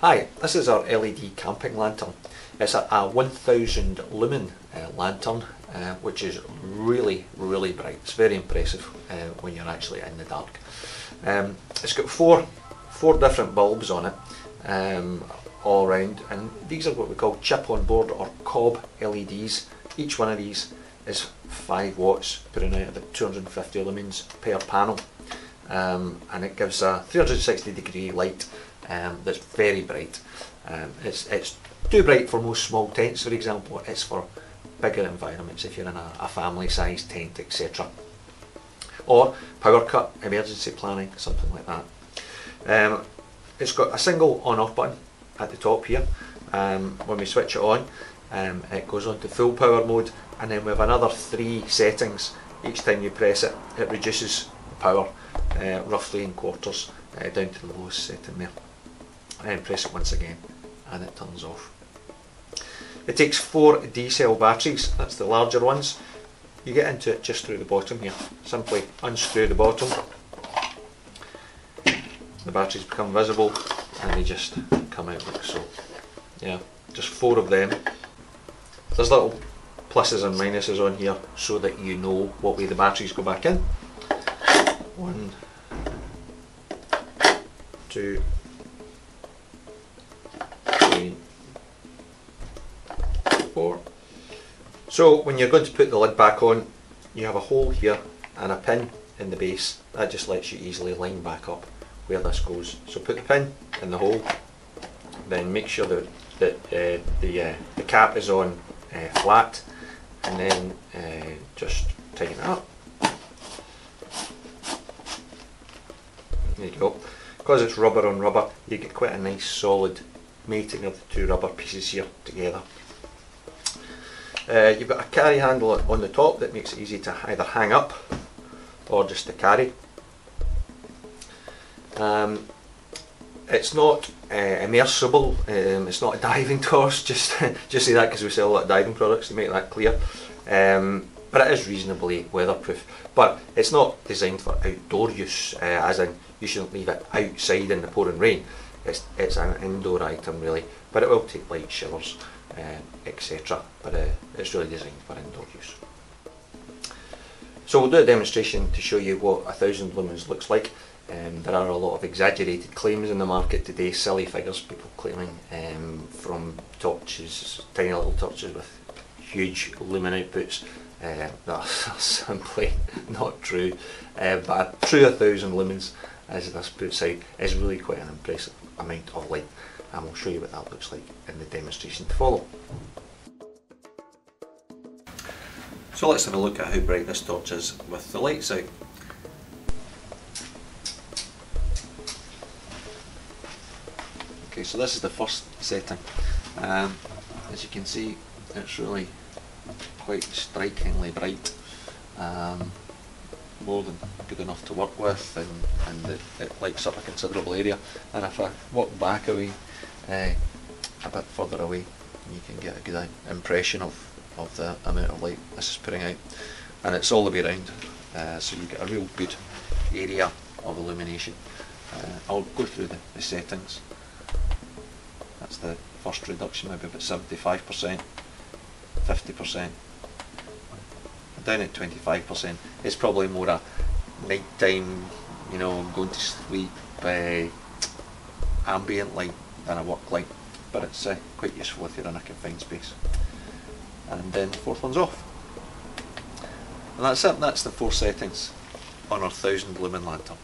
Hi, this is our LED camping lantern. It's a, a 1000 lumen uh, lantern uh, which is really really bright. It's very impressive uh, when you're actually in the dark. Um, it's got four, four different bulbs on it um, all around and these are what we call chip on board or cob LEDs. Each one of these is 5 watts putting out about 250 lumens per panel um, and it gives a 360 degree light um, that's very bright. Um, it's, it's too bright for most small tents for example, it's for bigger environments if you're in a, a family-sized tent etc. Or power cut, emergency planning, something like that. Um, it's got a single on off button at the top here. Um, when we switch it on um, it goes on to full power mode and then we have another three settings. Each time you press it, it reduces power uh, roughly in quarters uh, down to the lowest setting there. And press it once again and it turns off. It takes four D-cell batteries, that's the larger ones. You get into it just through the bottom here. Simply unscrew the bottom. The batteries become visible and they just come out like so. Yeah, just four of them. There's little pluses and minuses on here so that you know what way the batteries go back in. One, two, four. So when you're going to put the lid back on, you have a hole here and a pin in the base. That just lets you easily line back up where this goes. So put the pin in the hole, then make sure that, that uh, the, uh, the cap is on uh, flat and then uh, just tighten it up. There you go. Because it's rubber on rubber, you get quite a nice solid mating of the two rubber pieces here together. Uh, you've got a carry handle on the top that makes it easy to either hang up or just to carry. Um, it's not uh, immersible, um, it's not a diving torch, just, just say that because we sell a lot of diving products to make that clear. Um, but it is reasonably weatherproof. But it's not designed for outdoor use, uh, as in you shouldn't leave it outside in the pouring rain. It's, it's an indoor item really, but it will take light showers, uh, etc. But uh, it's really designed for indoor use. So we'll do a demonstration to show you what a thousand lumens looks like. Um, there are a lot of exaggerated claims in the market today, silly figures, people claiming um, from torches, tiny little torches with huge lumen outputs. Uh, that's simply not true. Uh, but a true 1000 lumens, as this puts out, is really quite an impressive amount of light. And we'll show you what that looks like in the demonstration to follow. So let's have a look at how bright this torch is with the lights out. Okay, so this is the first setting. Um, as you can see, it's really quite strikingly bright. Um, more than good enough to work with and, and it, it, lights up a considerable area and if I walk back away uh, a bit further away you can get a good impression of, of the amount of light this is putting out and it's all the way around uh, so you get a real good area of illumination. Uh, I'll go through the, the settings that's the first reduction, maybe about 75%, 50%. Down at 25%, it's probably more a night time, you know, going to sleep, uh, ambient light than a work light, but it's uh, quite useful if you're in a confined space. And then the fourth one's off. And that's it, that's the four settings on our 1000 lumen lantern.